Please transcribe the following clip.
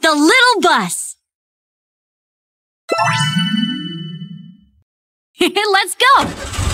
The little bus. Let's go!